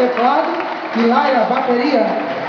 teclado e Laia, é bateria.